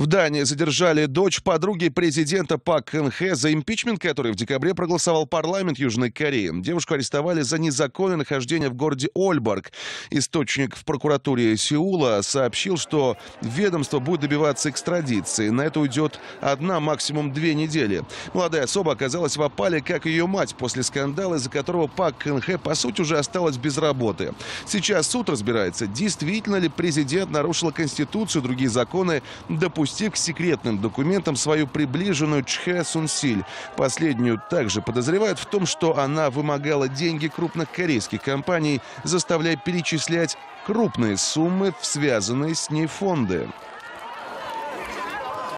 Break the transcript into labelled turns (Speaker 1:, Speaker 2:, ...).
Speaker 1: В Дании задержали дочь подруги президента Пак Кын Хэ за импичмент, который в декабре проголосовал парламент Южной Кореи. Девушку арестовали за незаконное нахождение в городе Ольборг. Источник в прокуратуре Сеула сообщил, что ведомство будет добиваться экстрадиции. На это уйдет одна, максимум две недели. Молодая особа оказалась в опале, как ее мать, после скандала, из-за которого Пак Кын Хэ, по сути, уже осталась без работы. Сейчас суд разбирается, действительно ли президент нарушил Конституцию и другие законы, допустив допустив к секретным документам свою приближенную Чхэ Сунсиль. Последнюю также подозревают в том, что она вымогала деньги крупных корейских компаний, заставляя перечислять крупные суммы в связанные с ней фонды.